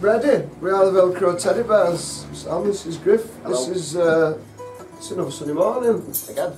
Ready? We are the Velcro Teddy Bears. I'm Mrs. Griff. Hello. This is uh, it's another sunny morning again.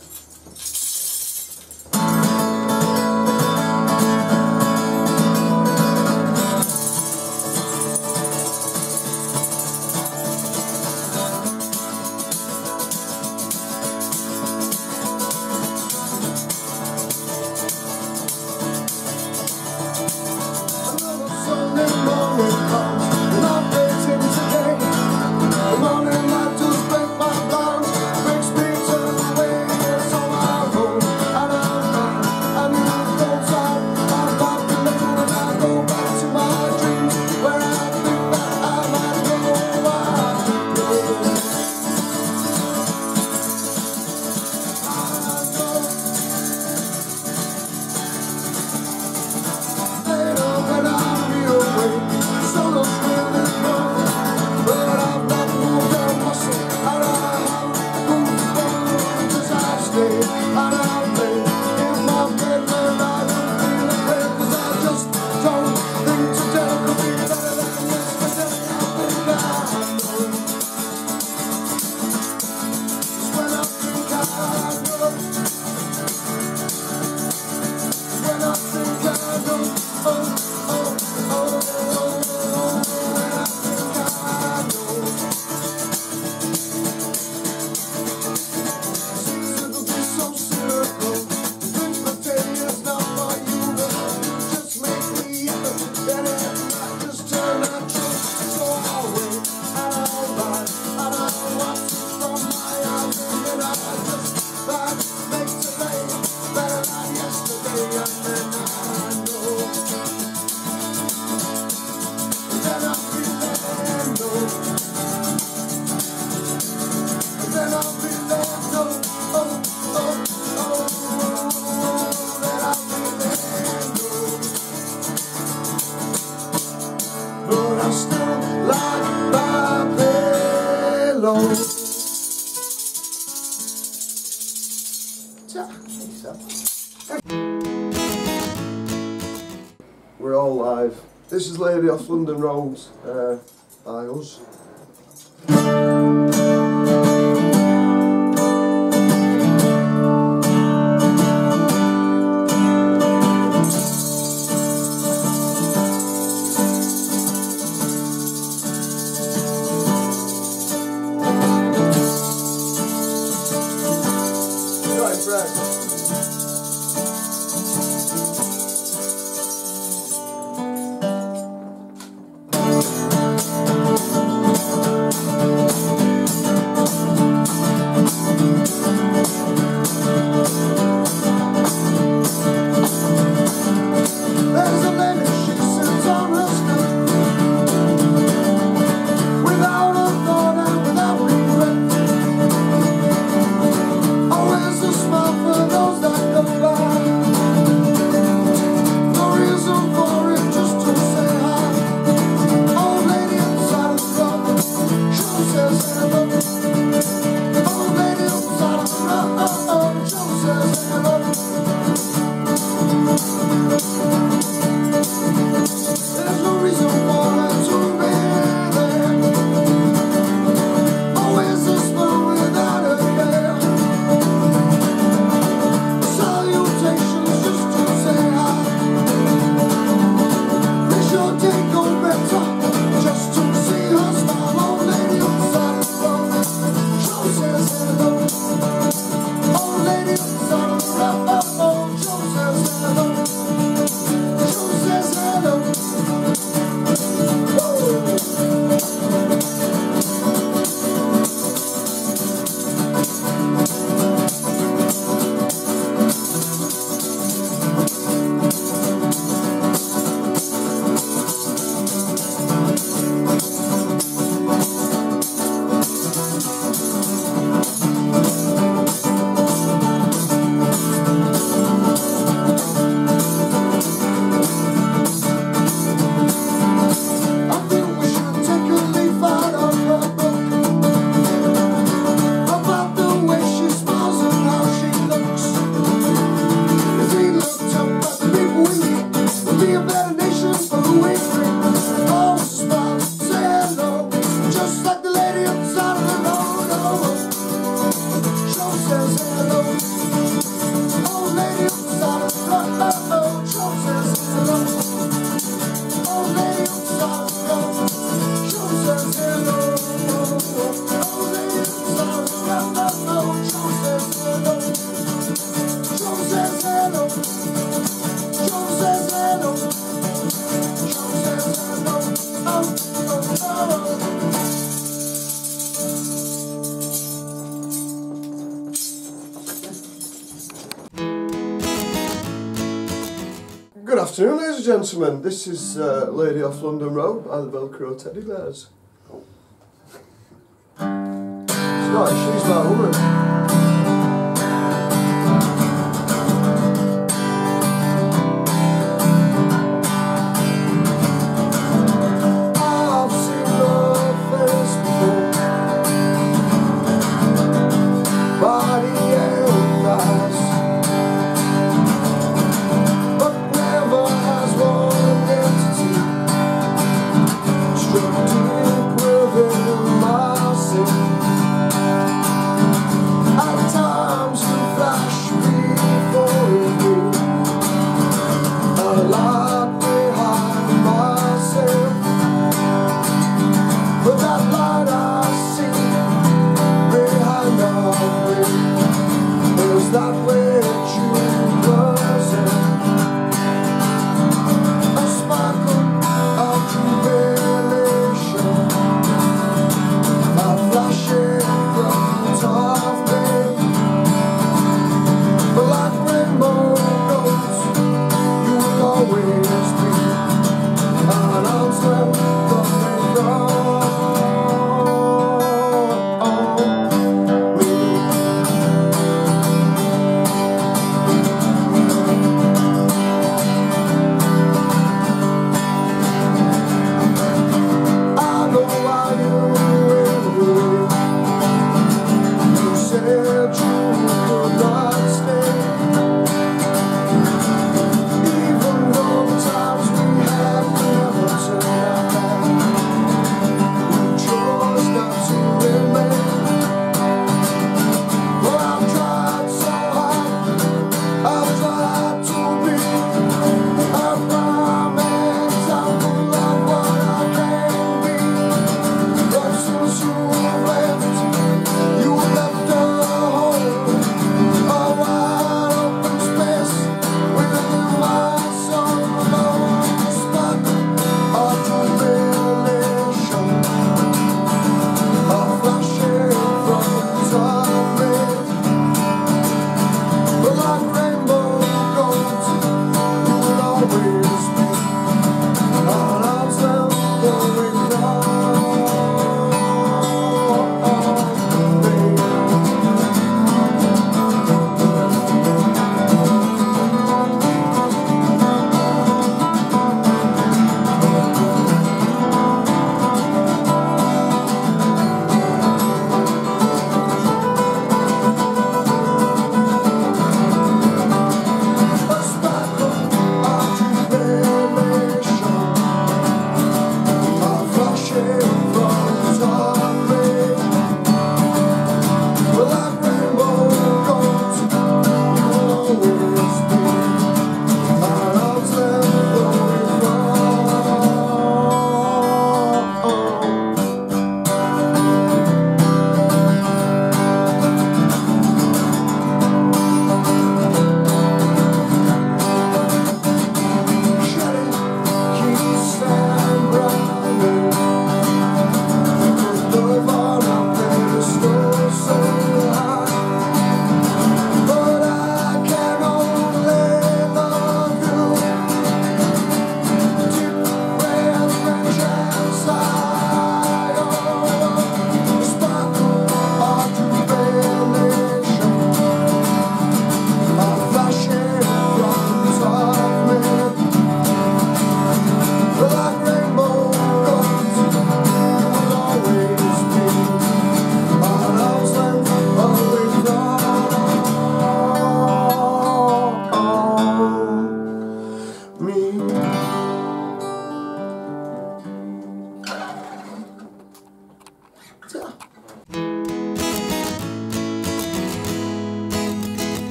We're all live. This is Lady off London Roads uh, by us. Good afternoon, ladies and gentlemen. This is uh, Lady off London Road by the Velcro Teddy Bears. She's got shoes. slow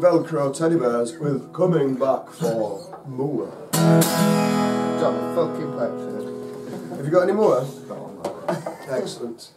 Velcro teddy bears with coming back for more. John, fucking back Have you got any more? Excellent.